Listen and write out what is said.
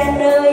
and